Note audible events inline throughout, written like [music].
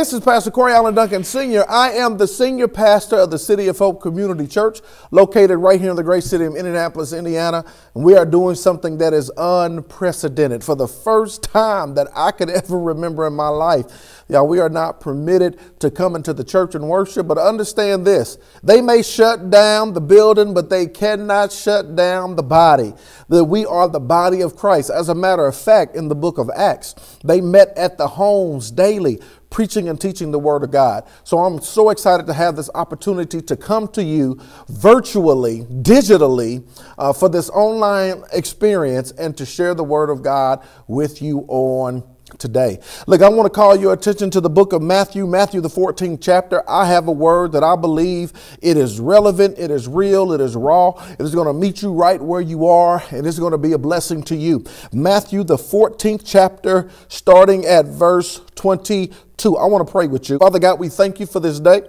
this is Pastor Corey Allen Duncan Sr. I am the senior pastor of the City of Hope Community Church, located right here in the great city of Indianapolis, Indiana. And we are doing something that is unprecedented. For the first time that I could [laughs] ever remember in my life, Y'all, we are not permitted to come into the church and worship, but understand this. They may shut down the building, but they cannot shut down the body. That we are the body of Christ. As a matter of fact, in the book of Acts, they met at the homes daily, preaching and teaching the word of God. So I'm so excited to have this opportunity to come to you virtually, digitally, uh, for this online experience and to share the word of God with you on today. Look, I want to call your attention to the book of Matthew, Matthew the 14th chapter. I have a word that I believe it is relevant, it is real, it is raw, it is going to meet you right where you are, and it's going to be a blessing to you. Matthew the 14th chapter, starting at verse 22. I want to pray with you. Father God, we thank you for this day.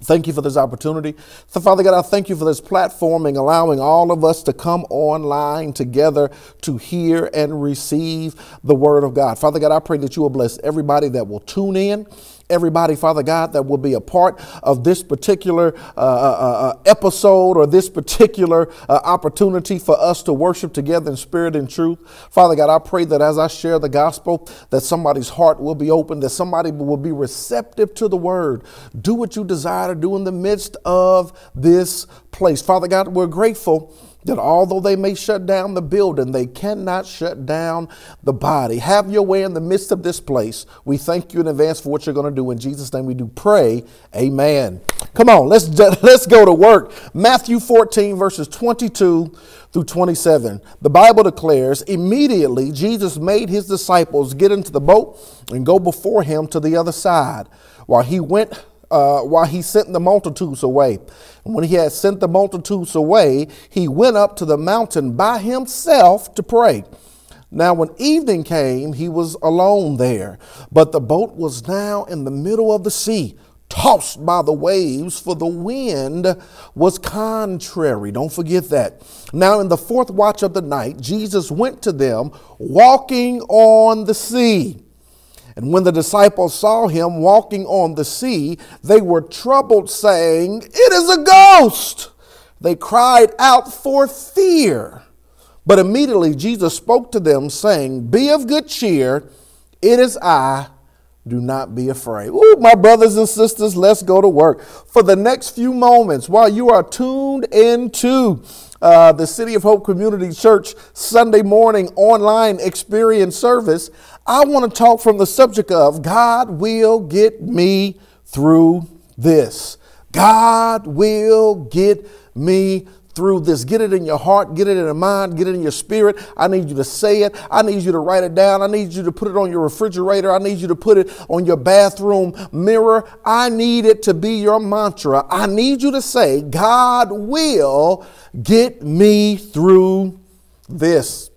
Thank you for this opportunity. So, Father God, I thank you for this platforming, allowing all of us to come online together to hear and receive the word of God. Father God, I pray that you will bless everybody that will tune in everybody, Father God, that will be a part of this particular uh, uh, uh, episode or this particular uh, opportunity for us to worship together in spirit and truth. Father God, I pray that as I share the gospel, that somebody's heart will be open, that somebody will be receptive to the word. Do what you desire to do in the midst of this place. Father God, we're grateful that although they may shut down the building, they cannot shut down the body. Have your way in the midst of this place. We thank you in advance for what you're going to do. In Jesus' name we do pray. Amen. Come on, let's, [laughs] let's go to work. Matthew 14, verses 22 through 27. The Bible declares, immediately Jesus made his disciples get into the boat and go before him to the other side while he went uh, while he sent the multitudes away. And when he had sent the multitudes away, he went up to the mountain by himself to pray. Now, when evening came, he was alone there, but the boat was now in the middle of the sea, tossed by the waves, for the wind was contrary. Don't forget that. Now, in the fourth watch of the night, Jesus went to them walking on the sea. And when the disciples saw him walking on the sea, they were troubled, saying, It is a ghost! They cried out for fear. But immediately Jesus spoke to them, saying, Be of good cheer, it is I, do not be afraid. Ooh, my brothers and sisters, let's go to work. For the next few moments, while you are tuned into uh, the City of Hope Community Church Sunday morning online experience service, I want to talk from the subject of God will get me through this. God will get me through this. Get it in your heart, get it in your mind, get it in your spirit. I need you to say it. I need you to write it down. I need you to put it on your refrigerator. I need you to put it on your bathroom mirror. I need it to be your mantra. I need you to say, God will get me through this.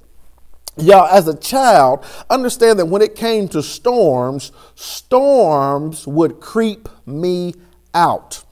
Y'all, as a child, understand that when it came to storms, storms would creep me out.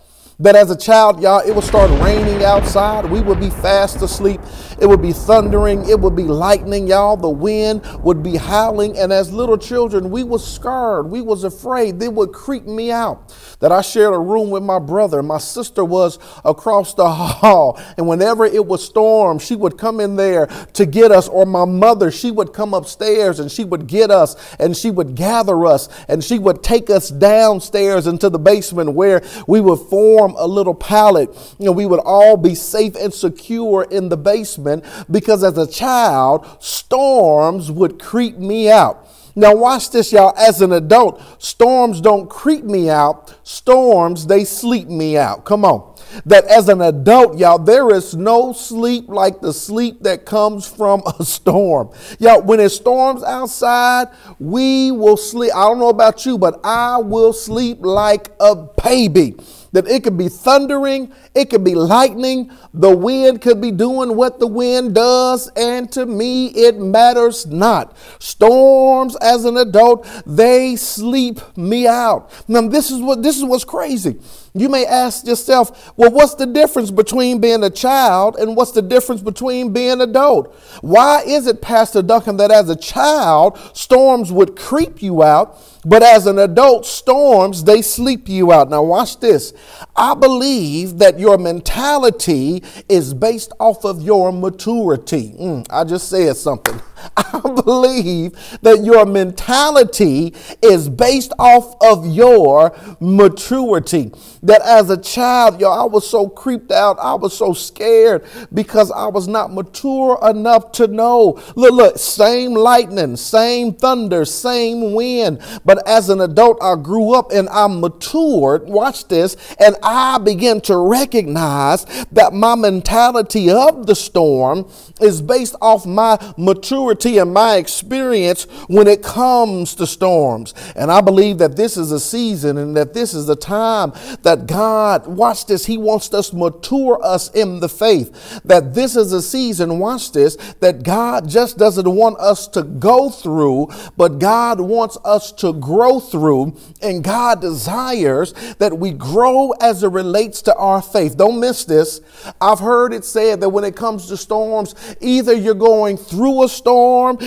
That as a child, y'all, it would start raining outside. We would be fast asleep. It would be thundering. It would be lightning, y'all. The wind would be howling. And as little children, we was scared. We was afraid. They would creep me out. That I shared a room with my brother. My sister was across the [laughs] hall. And whenever it was storm, she would come in there to get us. Or my mother, she would come upstairs and she would get us and she would gather us and she would take us downstairs into the basement where we would form a little pallet. You know, we would all be safe and secure in the basement because as a child, storms would creep me out. Now, watch this, y'all. As an adult, storms don't creep me out, storms, they sleep me out. Come on that as an adult, y'all, there is no sleep like the sleep that comes from a storm. Y'all, when it storms outside, we will sleep. I don't know about you, but I will sleep like a baby that it could be thundering, it could be lightning, the wind could be doing what the wind does, and to me it matters not. Storms as an adult, they sleep me out. Now this is what this is what's crazy. You may ask yourself, well, what's the difference between being a child and what's the difference between being an adult? Why is it, Pastor Duncan, that as a child, storms would creep you out But as an adult, storms, they sleep you out. Now, watch this. I believe that your mentality is based off of your maturity. Mm, I just said something. [laughs] I believe that your mentality is based off of your maturity. That as a child, yo, I was so creeped out, I was so scared because I was not mature enough to know. Look, look, same lightning, same thunder, same wind. But as an adult, I grew up and I matured. Watch this, and I began to recognize that my mentality of the storm is based off my maturity and my experience when it comes to storms. And I believe that this is a season and that this is a time that God, watch this, He wants us to mature us in the faith. That this is a season, watch this, that God just doesn't want us to go through, but God wants us to grow through. And God desires that we grow as it relates to our faith. Don't miss this. I've heard it said that when it comes to storms, Either you're going through a storm,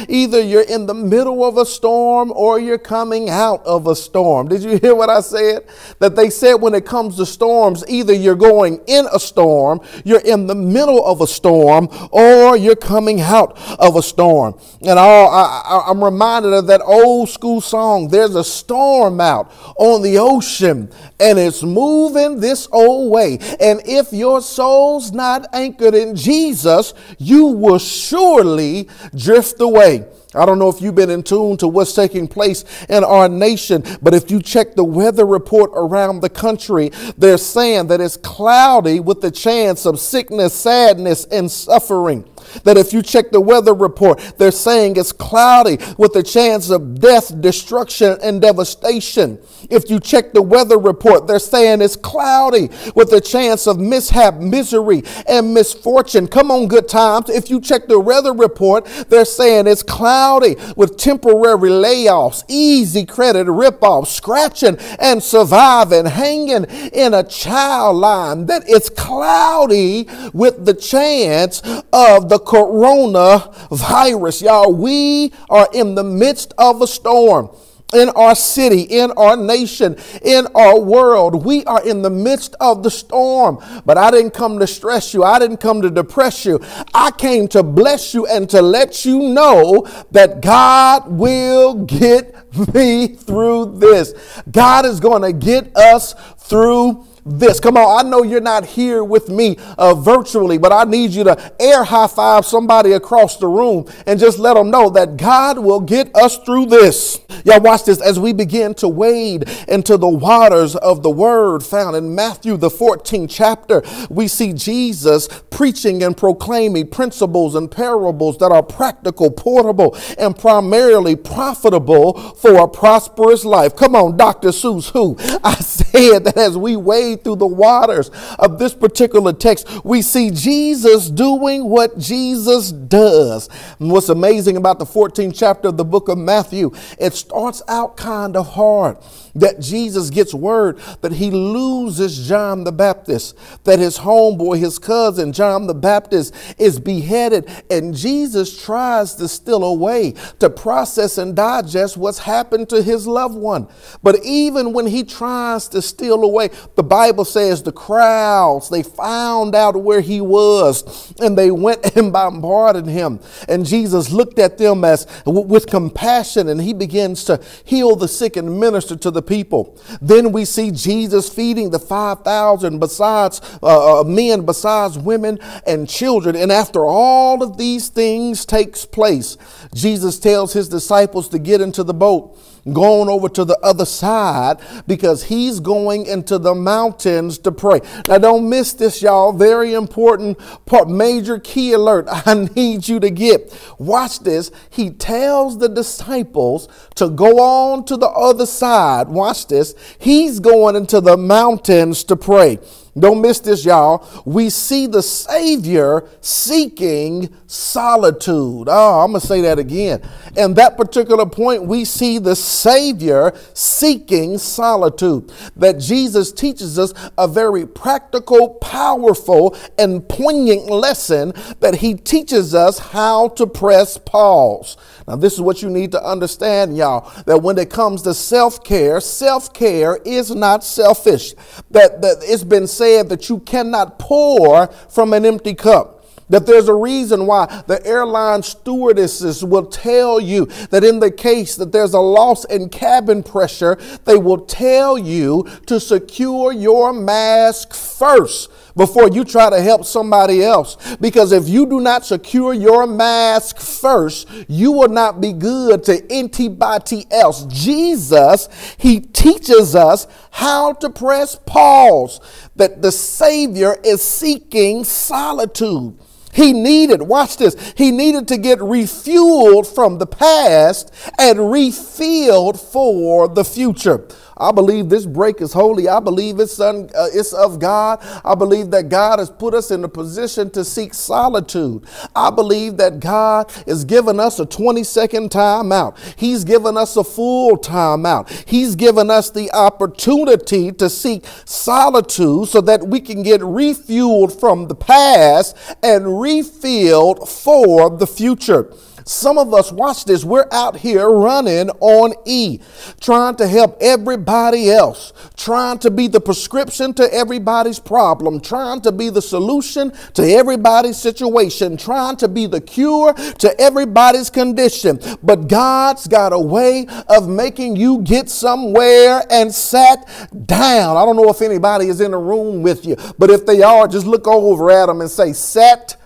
either you're in the middle of a storm, or you're coming out of a storm. Did you hear what I said? That they said when it comes to storms, either you're going in a storm, you're in the middle of a storm, or you're coming out of a storm. And all, I, am reminded of that old school song, There's a Storm Out on the Ocean, and it's moving this old way. And if your soul's not anchored in Jesus, you will surely drift away. I don't know if you've been in tune to what's taking place in our nation, but if you check the weather report around the country, they're saying that it's cloudy with the chance of sickness, sadness, and suffering that if you check the weather report, they're saying it's cloudy with a chance of death, destruction, and devastation. If you check the weather report, they're saying it's cloudy with a chance of mishap, misery, and misfortune. Come on, good times. If you check the weather report, they're saying it's cloudy with temporary layoffs, easy credit ripoffs, scratching and surviving, hanging in a child line. That it's cloudy with the chance of the coronavirus. Y'all, we are in the midst of a storm in our city, in our nation, in our world. We are in the midst of the storm. But I didn't come to stress you. I didn't come to depress you. I came to bless you and to let you know that God will get [laughs] me through this. God is going to get us through this. Come on, I know you're not here with me uh, virtually, but I need you to air high five somebody across the room and just let them know that God will get us through this. Y'all watch this as we begin to wade into the waters of the word found in Matthew, the 14th chapter. We see Jesus preaching and proclaiming principles and parables that are practical, portable, and primarily profitable for a prosperous life. Come on, Dr. Seuss, who? [laughs] I said that as we wade through the waters of this particular text, we see Jesus doing what Jesus does. And what's amazing about the 14th chapter of the book of Matthew, it starts out kind of hard that Jesus gets word that he loses John the Baptist, that his homeboy, his cousin, John the Baptist, is beheaded, and Jesus tries to steal away to process and digest what's happened to his loved one. But even when he tries to steal away, the Bible says the crowds, they found out where he was and they went [laughs] and bombarded him. And Jesus looked at them as with compassion and he begins to heal the sick and minister to the people. Then we see Jesus feeding the 5,000 besides uh, uh, men, besides women and children. And after all of these things takes place, Jesus tells his disciples to get into the boat going over to the other side because he's going into the mountains to pray. Now, don't miss this, y'all. Very important part, major key alert [laughs] I need you to get. Watch this. He tells the disciples to go on to the other side. Watch this. He's going into the mountains to pray. Don't miss this, y'all. We see the Savior seeking solitude. Oh, I'm going to say that again. And that particular point, we see the Savior seeking solitude. That Jesus teaches us a very practical, powerful, and poignant lesson that he teaches us how to press pause. Now, this is what you need to understand, y'all, that when it comes to self care, self care is not selfish. That, that it's been said that you cannot pour from an empty cup that there's a reason why the airline stewardesses will tell you that in the case that there's a loss in cabin pressure, they will tell you to secure your mask first before you try to help somebody else. Because if you do not secure your mask first, you will not be good to anybody else. Jesus, he teaches us how to press pause, that the Savior is seeking solitude. He needed, watch this, he needed to get refueled from the past and refilled for the future. I believe this break is holy. I believe it's, un, uh, it's of God. I believe that God has put us in a position to seek solitude. I believe that God has given us a 20 second time out. He's given us a full time out. He's given us the opportunity to seek solitude so that we can get refueled from the past and refilled for the future. Some of us, watch this, we're out here running on E, trying to help everybody else, trying to be the prescription to everybody's problem, trying to be the solution to everybody's situation, trying to be the cure to everybody's condition. But God's got a way of making you get somewhere and sat down. I don't know if anybody is in the room with you, but if they are, just look over at them and say, Sat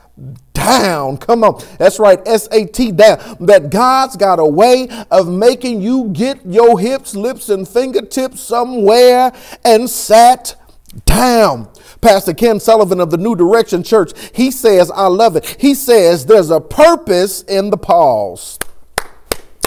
down. Come on. That's right. S A T down. That God's got a way of making you get your hips, lips, and fingertips somewhere and sat down. Pastor Ken Sullivan of the New Direction Church, he says, I love it. He says, there's a purpose in the pause.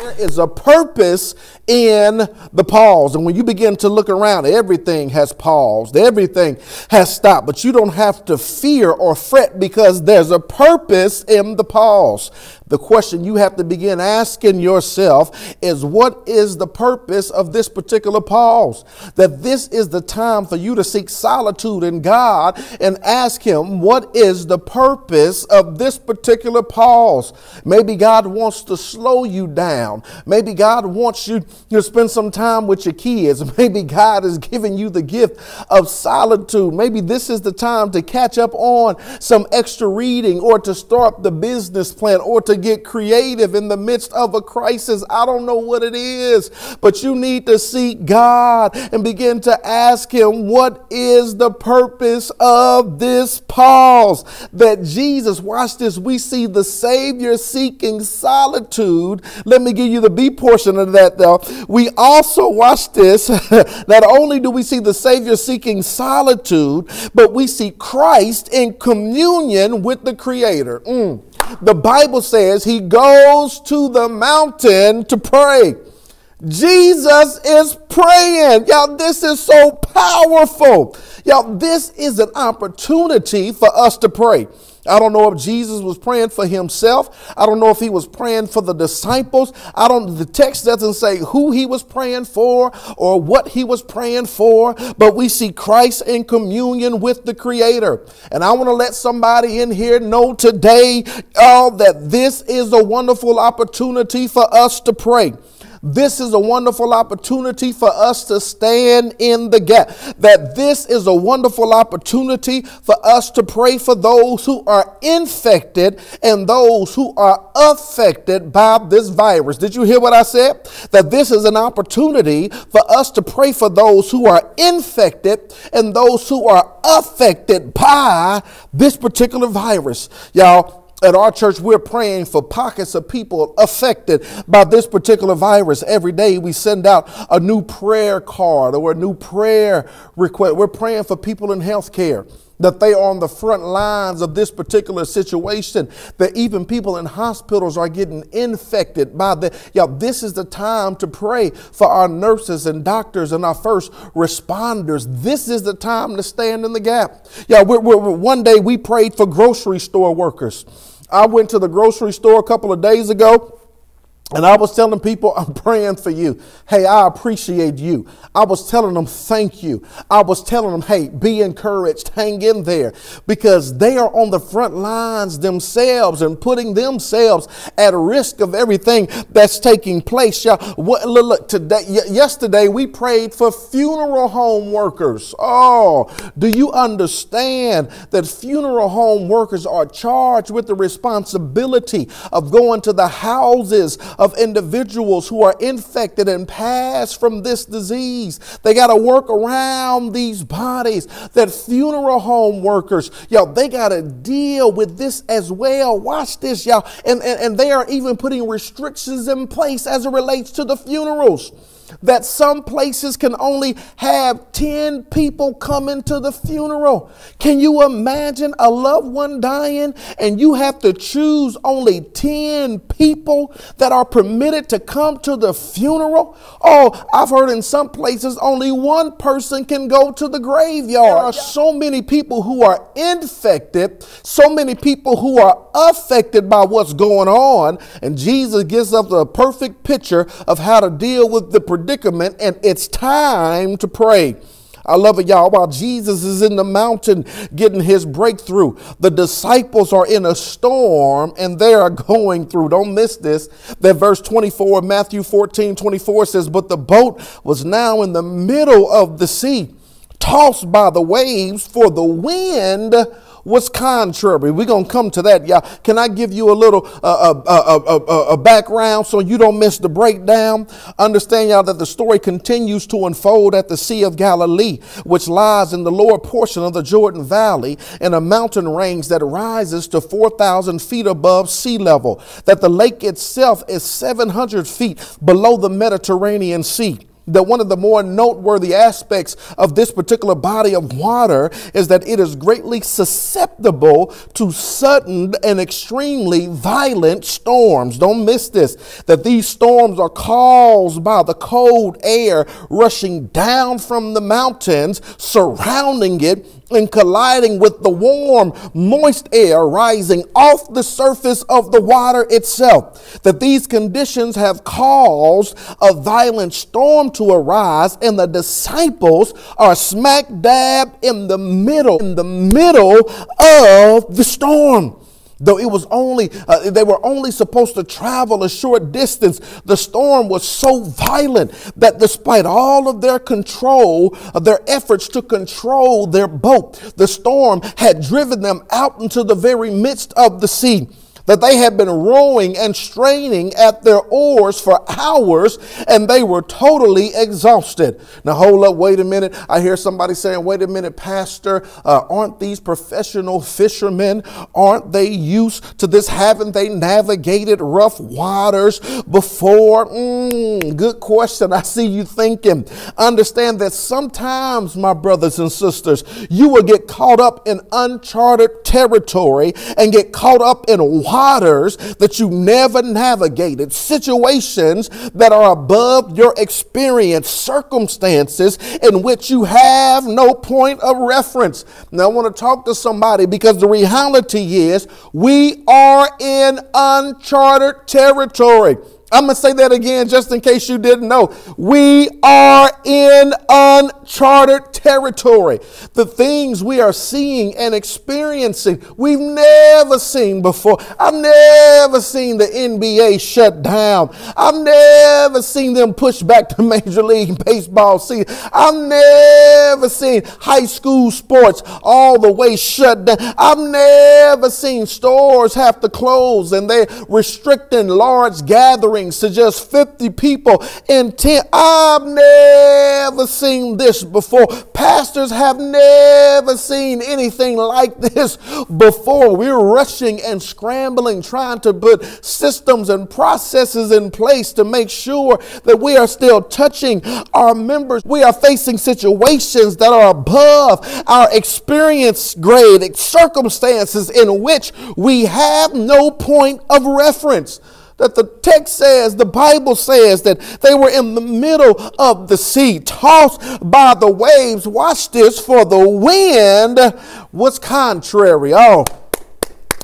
There is a purpose in the pause. And when you begin to look around, everything has paused, everything has stopped. But you don't have to fear or fret because there's a purpose in the pause. The question you have to begin asking yourself is what is the purpose of this particular pause? That this is the time for you to seek solitude in God and ask Him, what is the purpose of this particular pause? Maybe God wants to slow you down. Maybe God wants you to spend some time with your kids. [laughs] Maybe God is giving you the gift of solitude. Maybe this is the time to catch up on some extra reading or to start the business plan or to get creative in the midst of a crisis. I don't know what it is, but you need to seek God and begin to ask Him, what is the purpose of this pause? That Jesus, watch this, we see the Savior seeking solitude. Let me give you the B portion of that though. We also, watch this, [laughs] not only do we see the Savior seeking solitude, but we see Christ in communion with the Creator. Mm. The Bible says he goes to the mountain to pray. Jesus is praying. Y'all, this is so powerful. Y'all, this is an opportunity for us to pray. I don't know if Jesus was praying for himself. I don't know if he was praying for the disciples. I don't the text doesn't say who he was praying for or what he was praying for, but we see Christ in communion with the creator. And I want to let somebody in here know today uh, that this is a wonderful opportunity for us to pray. This is a wonderful opportunity for us to stand in the gap. That this is a wonderful opportunity for us to pray for those who are infected and those who are affected by this virus. Did you hear what I said? That this is an opportunity for us to pray for those who are infected and those who are affected by this particular virus. Y'all, at our church, we're praying for pockets of people affected by this particular virus. Every day we send out a new prayer card or a new prayer request. We're praying for people in healthcare. that they are on the front lines of this particular situation, that even people in hospitals are getting infected by the. Yeah, this is the time to pray for our nurses and doctors and our first responders. This is the time to stand in the gap. Yeah, we're, we're, one day we prayed for grocery store workers. I went to the grocery store a couple of days ago and I was telling people, [laughs] I'm praying for you. Hey, I appreciate you. I was telling them, thank you. I was telling them, hey, be encouraged, hang in there, because they are on the front lines themselves and putting themselves at risk of everything that's taking place. What, look, look, today, yesterday we prayed for funeral home workers. Oh, do you understand that funeral home workers are charged with the responsibility of going to the houses of individuals who are infected and pass from this disease. They got to work around these bodies. That funeral home workers, y'all, they got to deal with this as well. Watch this, y'all. And, and, and they are even putting restrictions in place as it relates to the funerals that some places can only have 10 people coming to the funeral. Can you imagine a loved one dying and you have to choose only 10 people that are permitted to come to the funeral? Oh, I've heard in some places only one person can go to the graveyard. There are so many people who are infected, so many people who are affected by what's going on, and Jesus gives us a perfect picture of how to deal with the predicament, and it's time to pray. I love it, y'all. While Jesus is in the mountain getting his breakthrough, the disciples are in a storm and they are [laughs] going through. Don't miss this. That verse 24 of Matthew 14 24 says, But the boat was now in the middle of the sea, tossed by the waves, for the wind was contrary. We're going to come to that, y'all. Can I give you a little uh, uh, uh, a background so you don't miss the breakdown? Understand, y'all, that the story continues to unfold at the Sea of Galilee, which lies in the lower portion of the Jordan Valley in a mountain range that rises to 4,000 feet above sea level, that the lake itself is 700 feet below the Mediterranean Sea that one of the more noteworthy aspects of this particular body of water is that it is greatly susceptible to sudden and extremely violent storms. Don't miss this. That these storms are caused by the cold air rushing down from the mountains surrounding it and colliding with the warm, moist air rising off the surface of the water itself. That these conditions have caused a violent storm to arise, and the disciples are smack dab in the middle, in the middle of the storm. Though it was only, uh, they were only supposed to travel a short distance, the storm was so violent that despite all of their control, uh, their efforts to control their boat, the storm had driven them out into the very midst of the sea that they had been rowing and straining at their oars for hours and they were totally exhausted. Now, hold up, wait a minute. I hear somebody saying, wait a minute, Pastor, uh, aren't these professional fishermen? Aren't they used to this? Haven't they navigated rough waters before? Mm, good question. I see you thinking. Understand that sometimes, my brothers and sisters, you will get caught up in uncharted territory and get caught up in waters that you never navigated, situations that are above your experience, circumstances in which you have no point of reference. Now, I want to talk to somebody because the reality is we are in uncharted territory. I'm going to say that again just in case you didn't know. We are in uncharted territory. The things we are seeing and experiencing, we've never seen before. I've never seen the NBA shut down. I've never seen them push back to [laughs] Major League Baseball season. I've never seen high school sports all the way shut down. I've never seen stores have to close and they're restricting large gatherings gatherings to just 50 people in 10. I've never seen this before. Pastors have never seen anything like this before. We're rushing and scrambling, trying to put systems and processes in place to make sure that we are still touching our members. We are facing situations that are above our experience grade, circumstances in which we have no point of reference that the text says, the Bible says that they were in the middle of the sea, tossed by the waves. Watch this, for the wind was contrary. Oh,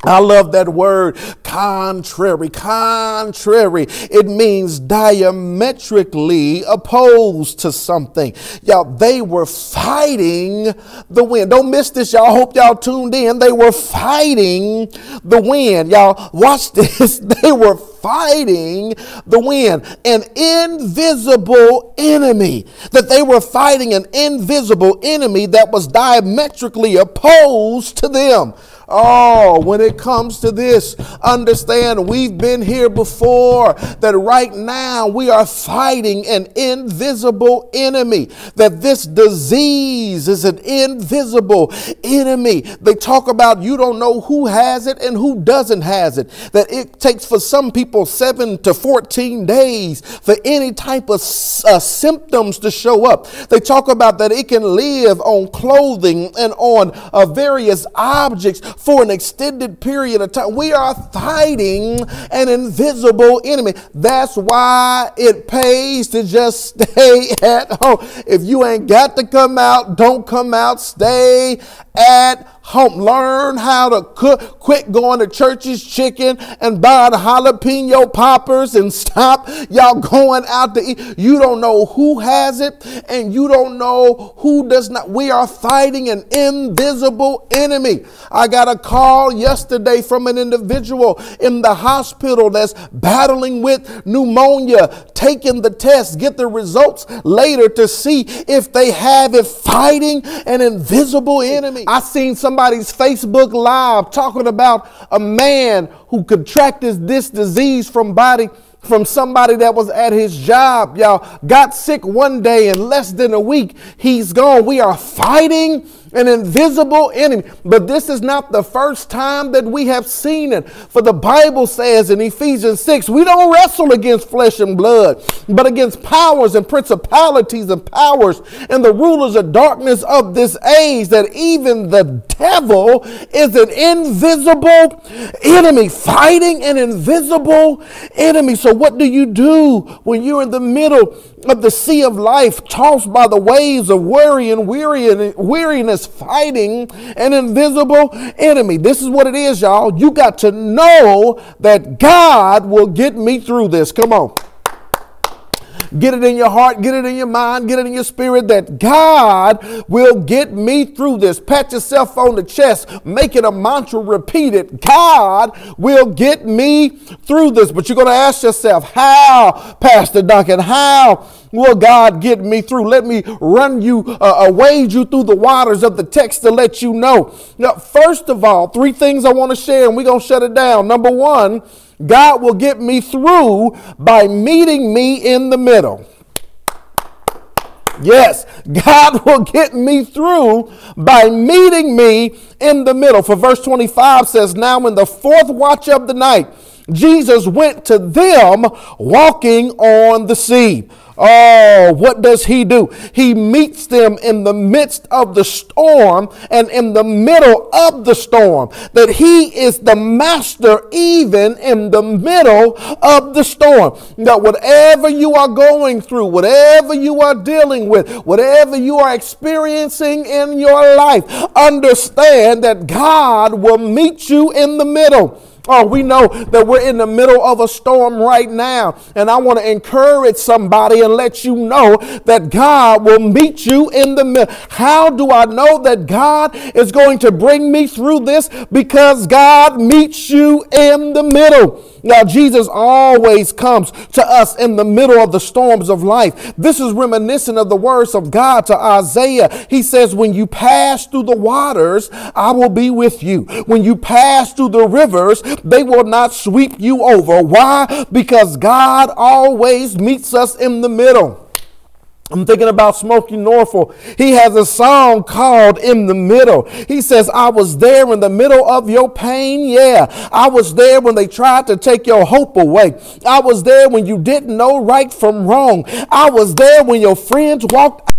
I love that word, contrary. Contrary. It means diametrically opposed to something. Y'all, they were fighting the wind. Don't miss this, y'all. Hope y'all tuned in. They were fighting the wind. Y'all, watch [laughs] this. They were fighting the wind, an invisible enemy. That they were fighting an invisible enemy that was diametrically opposed to them. Oh, when it comes to this, understand we've been here before, that right now we are fighting an invisible enemy, that this disease is an invisible enemy. They talk about you don't know who has it and who doesn't has it, that it takes for some people seven to 14 days for any type of uh, symptoms to show up. They talk about that it can live on clothing and on uh, various objects for an extended period of time. We are fighting an invisible enemy. That's why it pays to just [laughs] stay at home. If you ain't got to come out, don't come out. Stay at home. Learn how to cook. Quit going to church's chicken and buying jalapeno poppers and stop y'all going out to eat. You don't know who has it and you don't know who does not. We are fighting an invisible enemy. I got a call yesterday from an individual in the hospital that's battling with pneumonia, taking the test, get the results later to see if they have it fighting an invisible enemy. I seen somebody's Facebook Live talking about a man who contracted this disease from body from somebody that was at his job, y'all, got sick one day in less than a week. He's gone. We are fighting an invisible enemy. But this is not the first time that we have seen it. For the Bible says in Ephesians 6, we don't wrestle against flesh and blood, but against powers and principalities and powers and the rulers of darkness of this age, that even the devil is an invisible enemy, fighting an invisible enemy. So, what do you do when you're in the middle of the sea of life, tossed by the waves of worry and weariness, fighting an invisible enemy. This is what it is, y'all. You got to know that God will get me through this. Come on. Get it in your heart, get it in your mind, get it in your spirit that God will get me through this. Pat yourself on the chest, make it a mantra, repeat it. God will get me through this. But you're going to ask yourself, how, Pastor Duncan, how will God get me through? Let me run you, uh, uh, wade you through the waters of the text to let you know. Now, first of all, three things I want to share, and we're going to shut it down. Number one, God will get me through by meeting me in the middle. Yes, God [laughs] will get me through by meeting me in the middle. For verse 25 says, Now in the fourth watch of the night, Jesus went to them walking on the sea. Oh, what does he do? He meets them in the midst of the storm and in the middle of the storm. That he is the master even in the middle of the storm. That whatever you are going through, whatever you are dealing with, whatever you are experiencing in your life, understand that God will meet you in the middle. Oh, we know that we're in the middle of a storm right now. And I want to encourage somebody and let you know that God will meet you in the middle. How do I know that God is going to bring me through this? Because God meets you in the middle. Now, Jesus always comes to us in the middle of the storms of life. This is reminiscent of the words of God to Isaiah. He says, When you pass through the waters, I will be with you. When you pass through the rivers, they will not sweep you over. Why? Because God always meets us in the middle. I'm thinking about Smokey Norful. He has a song called In the Middle. He says, I was there in the middle of your pain. Yeah. I was there when they tried to take your hope away. I was there when you didn't know right from wrong. I was there when your friends walked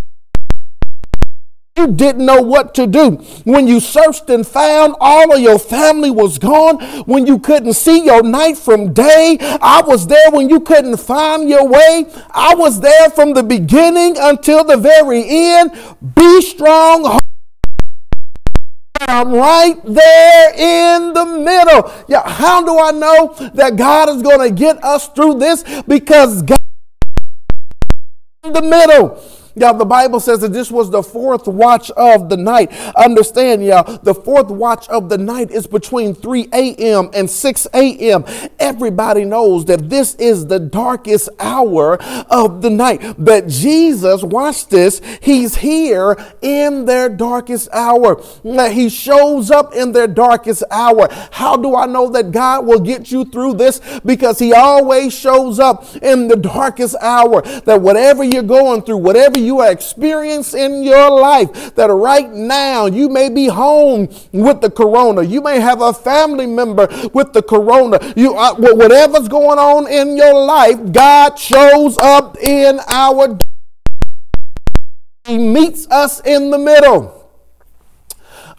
you didn't know what to do. When you searched and found all of your family was gone, when you couldn't see your night from day, I was there when you couldn't find your way. I was there from the beginning until the very end. Be strong. I'm right there in the middle. Yeah, how do I know that God is going to get us through this? Because God in the middle. Yeah, the Bible says that this was the fourth watch of the night. Understand, yeah, the fourth watch of the night is between 3 a.m. and 6 a.m. Everybody knows that this is the darkest hour of the night. But Jesus, watch this, he's here in their darkest hour. He shows up in their darkest hour. How do I know that God will get you through this? Because he always shows up in the darkest hour. That whatever you're going through, whatever you are experiencing in your life, that right now you may be home with the corona. You may have a family member with the corona. You, uh, whatever's going on in your life, God shows up in our. He meets us in the middle.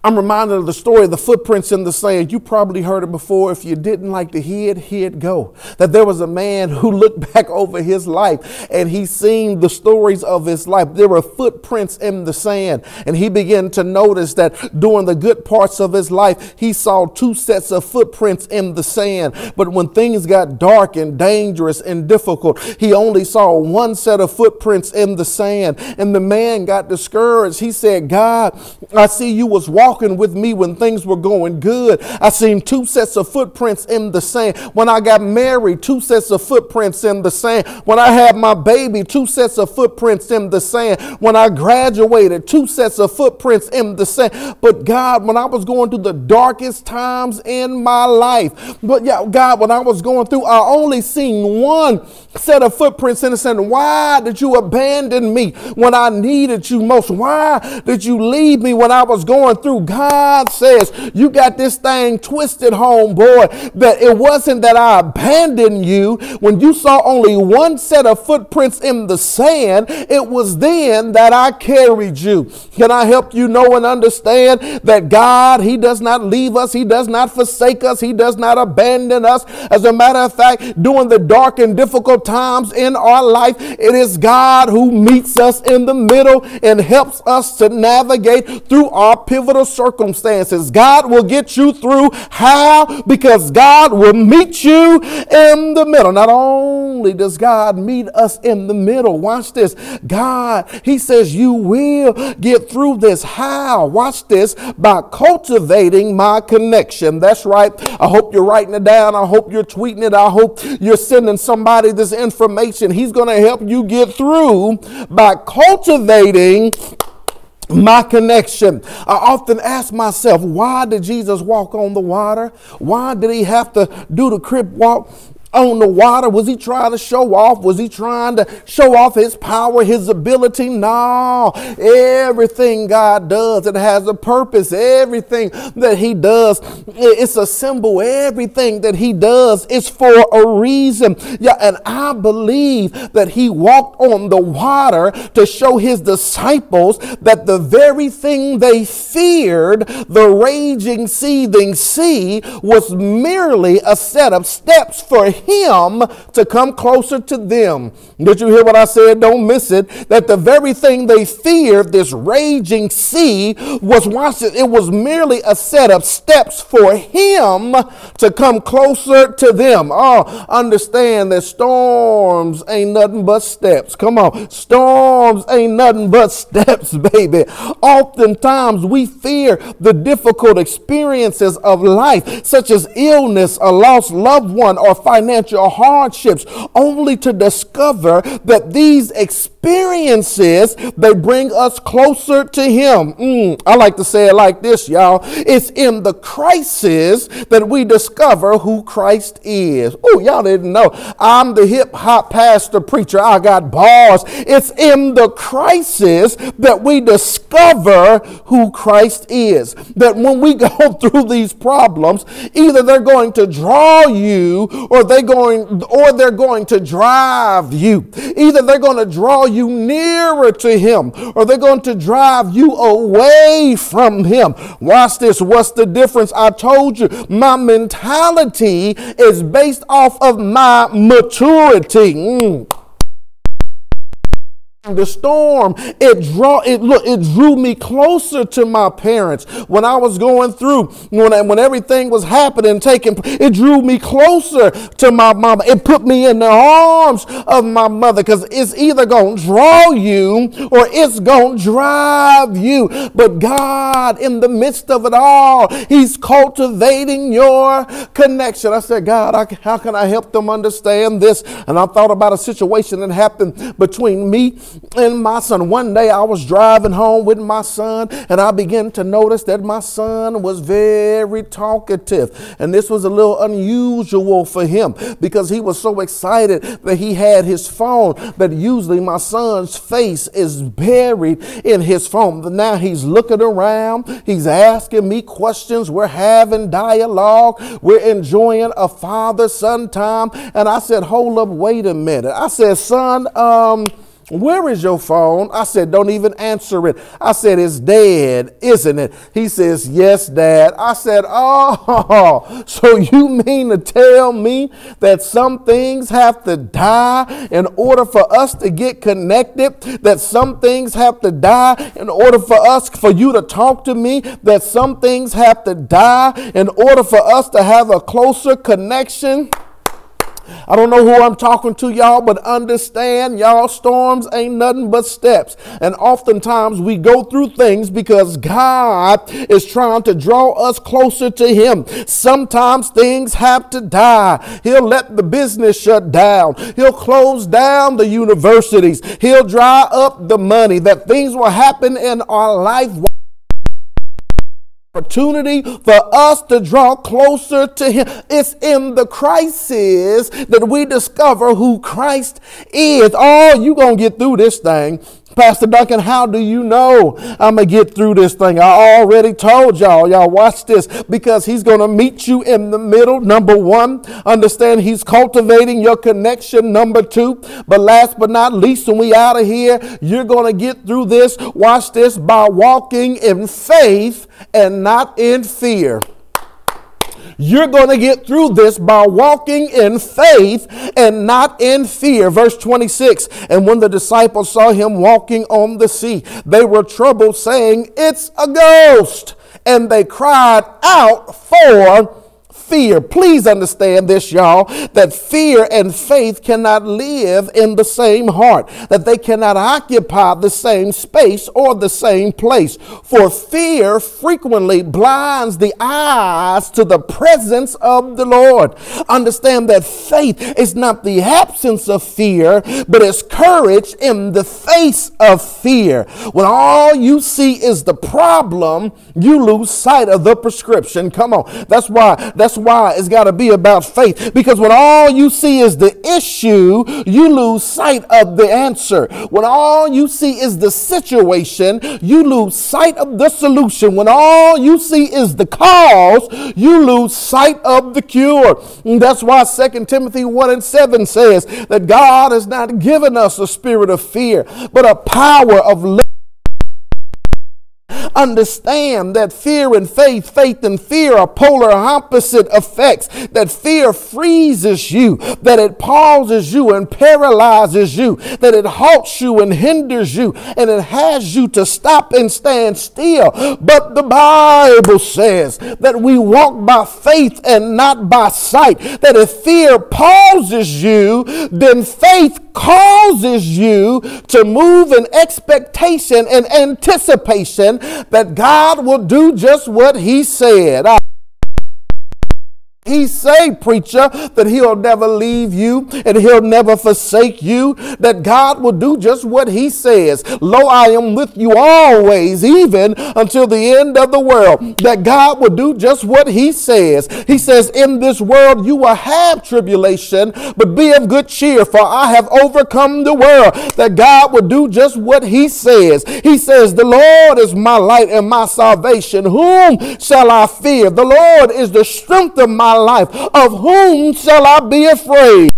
I'm reminded of the story of the footprints in the sand. You probably heard it before. If you didn't like to hear it, hear it go. That there was a man who [laughs] looked back over his life and he seen the stories of his life. There were footprints in the sand. And he began to notice that during the good parts of his life, he saw two sets of footprints in the sand. But when things got dark and dangerous and difficult, he only saw one set of footprints in the sand. And the man got discouraged. He said, God, I see you was walking walking with me when things were going good. I seen two sets of footprints in the sand. When I got married, two sets of footprints in the sand. When I had my baby, two sets of footprints in the sand. When I graduated, two sets of footprints in the sand. But God, when I was going through the darkest times in my life, but yeah, God, when I was going through, I only seen one set of footprints in the sand. Why did you abandon me when I needed you most? Why did you leave me when I was going through God says, You got this thing twisted, homeboy, that it wasn't that I abandoned you when you saw only one set of footprints in the sand. It was then that I carried you. Can I help you know and understand that God, He does not leave us, He does not forsake us, He does not abandon us. As a matter of fact, during the dark and difficult times in our life, it is God who meets us in the middle and helps us to navigate through our pivotal circumstances. God will get you through. How? Because God will meet you in the middle. Not only does God meet us in the middle, watch this. God, He says, You will get through this. How? Watch this by cultivating my connection. That's right. I hope you're writing it down. I hope you're tweeting it. I hope you're sending somebody this information. He's going to help you get through by cultivating my connection. I often ask myself, why did Jesus walk on the water? Why did he have to do the crip walk? On the water? Was he trying to show off? Was he trying to show off his power, his ability? No. Everything God does, it has a purpose. Everything that he does, it's a symbol. Everything that he does is for a reason. Yeah, and I believe that he walked on the water to show his disciples that the very thing they feared, the raging, seething sea, was merely a set of steps for him to come closer to them. Did you hear what I said? Don't miss it. That the very thing they feared, this raging sea, was watch it, it was merely a set of steps for him to come closer to them. Oh, understand that storms ain't nothing but steps. Come on. Storms ain't nothing but [laughs] steps, baby. Oftentimes we fear the difficult experiences of life, such as illness, a lost loved one, or financial hardships, only to discover that these experiences they bring us closer to Him. Mm, I like to say it like this, y'all. It's in the crisis that we discover who Christ is. Oh, y'all didn't know. I'm the hip hop pastor preacher. I got bars. It's in the crisis that we discover who Christ is. That when we [laughs] go through these problems, either they're going to draw you or they going or they're going to drive you. Either they're going to draw you nearer to him or they're going to drive you away from him. Watch this. What's the difference? I told you my mentality is based off of my maturity. Mm the storm. It draw it look it drew me closer to my parents when i was going through when I, when everything was happening taking it drew me closer to my mama. It put me in the arms of my mother because it's either gonna draw you or it's gonna drive you. But god in the midst of it all he's cultivating your connection. I said god I, how can i help them understand this? And i thought about a situation that happened between me and my son. One day I was driving home with my son, and I began to notice that my son was very talkative. And this was a little unusual for him because he was so excited that he had his phone. That usually my son's face is buried in his phone. But now he's looking around, he's asking me questions, we're having dialogue, we're enjoying a father son time. And I said, Hold up, wait a minute. I said, Son, um, where is your phone? I said, Don't even answer it. I said, It's dead, isn't it? He says, Yes, Dad. I said, Oh, [laughs] so you mean to tell me that some things have to die in order for us to get connected? That some things have to die in order for us, for you to talk to me? That some things have to die in order for us to have a closer connection? I don't know who I'm talking to, y'all, but understand, y'all, storms ain't nothing but steps. And oftentimes we go through things because God is trying to draw us closer to Him. Sometimes things have to die. He'll let the business shut down, He'll close down the universities, He'll dry up the money, that things will happen in our life opportunity for us to draw closer to Him. It's in the crisis that we discover who Christ is. Oh, you're gonna get through this thing. Pastor Duncan, how do you know I'm going to get through this thing? I already told y'all. Y'all watch this because he's going to meet you in the middle. Number one, understand he's cultivating your connection. Number two, but last but not least, when we out of here, you're going to get through this. Watch this by walking in faith and not in fear. You're going to get through this by walking in faith and not in fear. Verse 26 And when the disciples saw him walking on the sea, they were troubled, saying, It's a ghost. And they cried out for fear. Please understand this, y'all, that fear and faith cannot live in the same heart, that they cannot occupy the same space or the same place. For fear frequently blinds the eyes to the presence of the Lord. Understand that faith is not the absence of fear, but it's courage in the face of fear. When all you see is the problem, you lose sight of the prescription. Come on. That's why, that's why it's got to be about faith. Because when all you see is the issue, you lose sight of the answer. When all you see is the situation, you lose sight of the solution. When all you see is the cause, you lose sight of the cure. And that's why 2 Timothy 1 and 7 says that God has not given us a spirit of fear, but a power of understand that fear and faith, faith and fear are polar opposite effects, that fear freezes you, that it pauses you and paralyzes you, that it halts you and hinders you, and it has you to stop and stand still. But the Bible says that we walk by faith and not by sight, that if fear pauses you, then faith causes you to move in expectation and anticipation that God will do just what He said. Ah. He say, preacher, that he'll never leave you and he'll never forsake you, that God will do just what he says. Lo, I am with you always, even until the end of the world. That God will do just what he says. He says, in this world you will have tribulation, but be of good cheer, for I have overcome the world. That God will do just what he says. He says, the Lord is my light and my salvation. Whom shall I fear? The Lord is the strength of my life. Of whom shall I be afraid?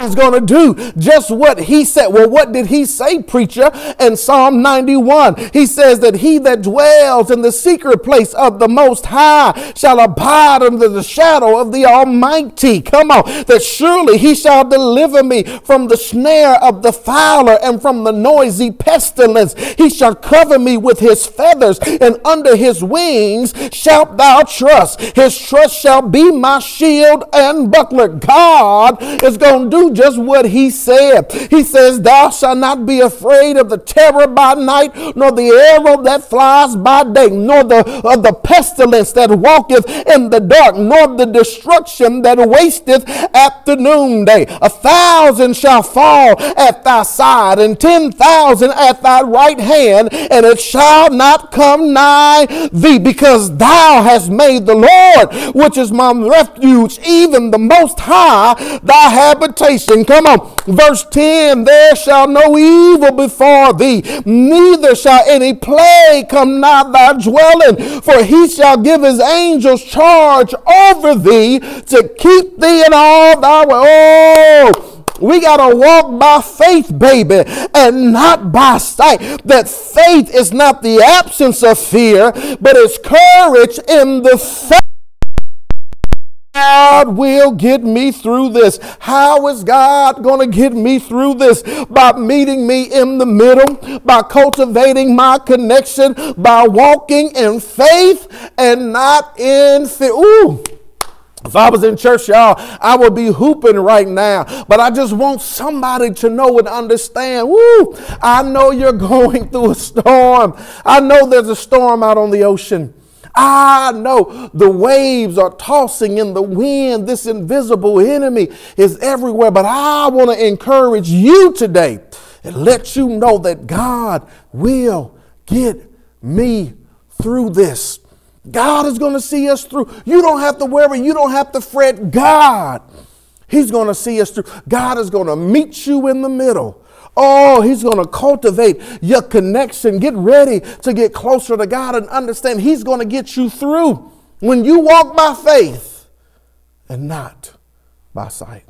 Is going to do just what he said. Well, what did he say, preacher? In Psalm 91, he says that he that dwells in the secret place of the Most High shall abide under the shadow of the Almighty. Come on, that surely he shall deliver me from the snare of the fowler and from the noisy pestilence. He shall cover me with his feathers, and under his wings shalt thou trust. His trust shall be my shield and buckler. God is going to do just what he said. He says, Thou shalt not be afraid of the terror by night, nor the arrow that flies by day, nor the, of the pestilence that walketh in the dark, nor the destruction that wasteth at the noonday. A thousand shall fall at thy side, and ten thousand at thy right hand, and it shall not come nigh thee, because thou hast made the Lord, which is my refuge, even the Most High, thy habitation Come on. Verse 10 There shall no evil befall thee, neither shall any plague come nigh thy dwelling, for he shall give his angels charge over thee to keep thee in all thy way. Oh, we got to walk by faith, baby, and not by sight. That faith is not the absence of fear, but it's courage in the faith. God will get me through this. How is God going to get me through this? By meeting me in the middle, by cultivating my connection, by walking in faith and not in fear. Ooh. If I was in church, y'all, I would be hooping right now. But I just want somebody to know and understand. Woo! I know you're [laughs] going through a storm. I know there's a storm out on the ocean. I know the waves are tossing in the wind. This invisible enemy is everywhere. But I want to encourage you today and let you know that God will get me through this. God is going to see us through. You don't have to worry. You don't have to fret. God, He's going to see us through. God is going to meet you in the middle. Oh, He's going to cultivate your connection. Get ready to get closer to God and understand He's going to get you through when you walk by faith and not by sight.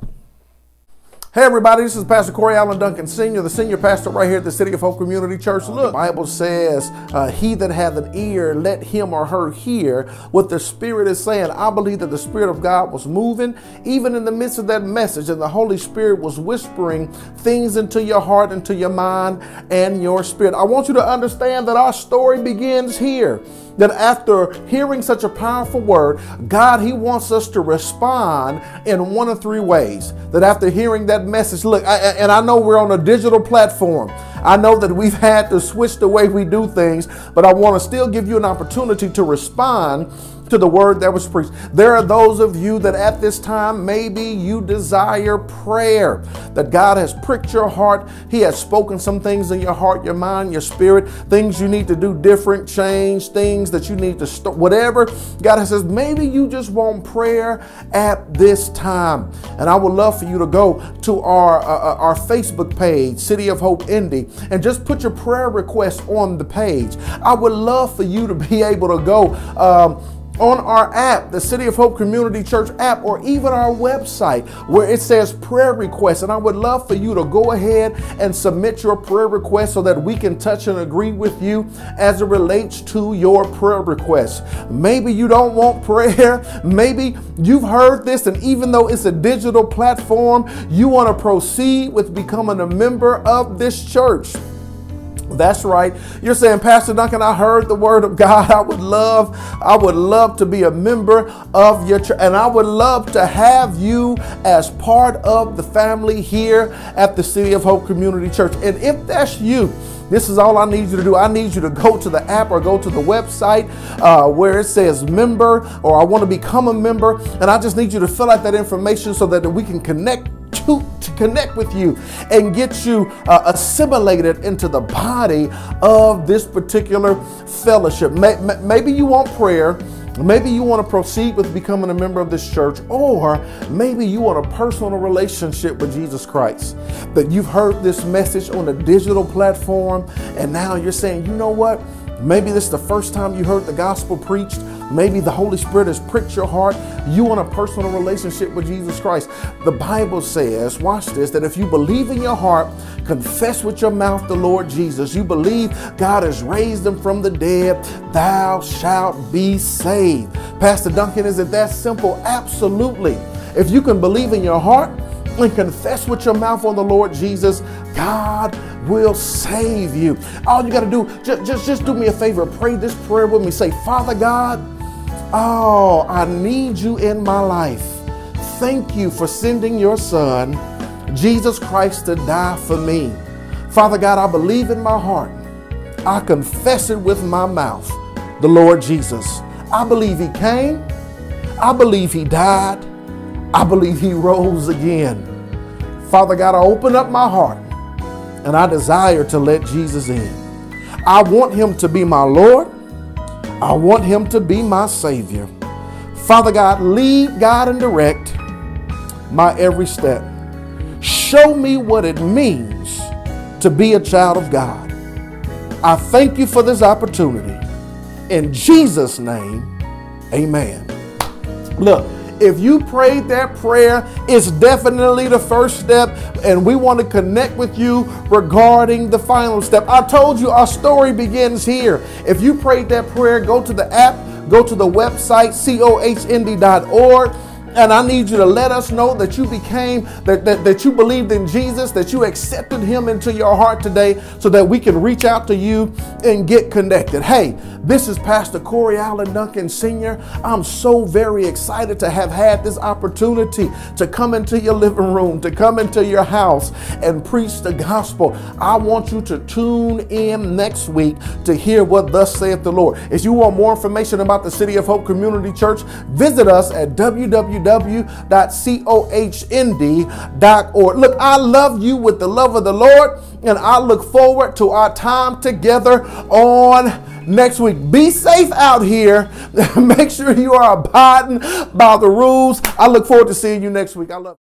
Hey everybody, this is Pastor Corey Allen Duncan Sr., the senior pastor right here at the City of Hope Community Church. Look, the Bible says, uh, he that hath an ear, let him or her hear what the Spirit is saying. I believe that the Spirit of God was moving even in the midst of that message, and the Holy Spirit was whispering things into your heart, into your mind, and your spirit. I want you to understand that our story begins here that after hearing such a powerful word, God, He wants us to respond in one of three ways. That after hearing that message, look, I, and I know we're on a digital platform. I know that we've had to switch the way we do things, but I want to still give you an opportunity to respond to the word that was preached. There are those of you that at this time maybe you desire prayer, that God has pricked your heart. He has spoken some things in your heart, your mind, your spirit, things you need to do different, change, things that you need to start, whatever. God says, maybe you just want prayer at this time. And I would love for you to go to our, uh, uh our Facebook page, City of Hope Indy, and just put your prayer request on the page. I would love for you to be able to go. Um, on our app, the City of Hope Community Church app, or even our website where it says prayer requests. And I would love for you to go ahead and submit your prayer request so that we can touch and agree with you as it relates to your prayer request. Maybe you don't want prayer. [laughs] Maybe you've heard this, and even though it's a digital platform, you want to proceed with becoming a member of this church. That's right. You're saying, Pastor Duncan, I heard the word of God. I would love, I would love to be a member of your church, and I would love to have you as part of the family here at the City of Hope Community Church. And if that's you, this is all I need you to do. I need you to go to the app or go to the website uh, where it says member or I want to become a member. And I just need you to fill out that information so that we can connect to, to connect with you and get you uh, assimilated into the body of this particular fellowship. Maybe you want prayer. Maybe you want to proceed with becoming a member of this church, or maybe you want a personal relationship with Jesus Christ. That you've heard this message on a digital platform, and now you're saying, you know what? Maybe this is the first time you heard the gospel preached. Maybe the Holy Spirit has pricked your heart. You want a personal relationship with Jesus Christ. The Bible says, watch this, that if you believe in your heart, confess with your mouth the Lord Jesus, you believe God has raised him from the dead, thou shalt be saved. Pastor Duncan, is it that simple? Absolutely. If you can believe in your heart, and confess with your mouth on the Lord Jesus, God will save you. All you got to do, just, just, just do me a favor. Pray this prayer with me. Say, Father God, oh, I need you in my life. Thank you for sending your son, Jesus Christ, to die for me. Father God, I believe in my heart. I confess it with my mouth, the Lord Jesus. I believe he came. I believe he died. I believe he rose again. Father God, I open up my heart and I desire to let Jesus in. I want him to be my Lord. I want him to be my Savior. Father God, lead, guide, and direct my every step. Show me what it means to be a child of God. I thank you for this opportunity. In Jesus' name, amen. Look, if you prayed that prayer, it's definitely the first step, and we want to connect with you regarding the final step. I told you our story begins here. If you prayed that prayer, go to the app, go to the website, cohnd.org and I need you to let us know that you became, that, that, that you believed in Jesus, that you accepted him into your heart today so that we can reach out to you and get connected. Hey, this is Pastor Corey Allen Duncan Sr. I'm so very excited to have had this opportunity to come into your living room, to come into your house and preach the gospel. I want you to tune in next week to hear what thus saith the Lord. If you want more information about the City of Hope Community Church, visit us at www www.cohnd.org. Look, I love you with the love of the Lord, and I look forward to our time together on next week. Be safe out here. [laughs] Make sure you are abiding by the rules. I look forward to seeing you next week. I love